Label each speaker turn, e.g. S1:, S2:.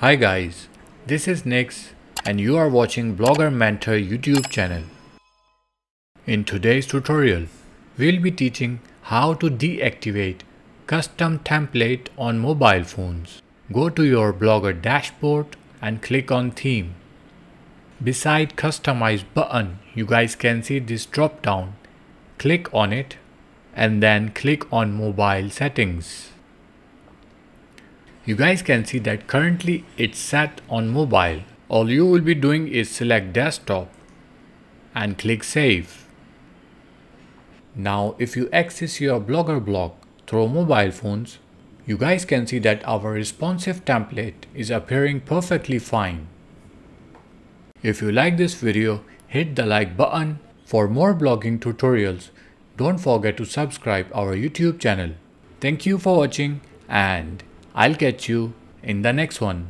S1: Hi guys, this is Nikz and you are watching Blogger Mentor YouTube channel. In today's tutorial, we'll be teaching how to deactivate custom template on mobile phones. Go to your Blogger dashboard and click on theme. Beside customize button, you guys can see this drop down. Click on it and then click on mobile settings. You guys can see that currently it's set on mobile. All you will be doing is select desktop and click save. Now if you access your Blogger blog through mobile phones, you guys can see that our responsive template is appearing perfectly fine. If you like this video, hit the like button. For more blogging tutorials, don't forget to subscribe our YouTube channel. Thank you for watching and I'll catch you in the next one.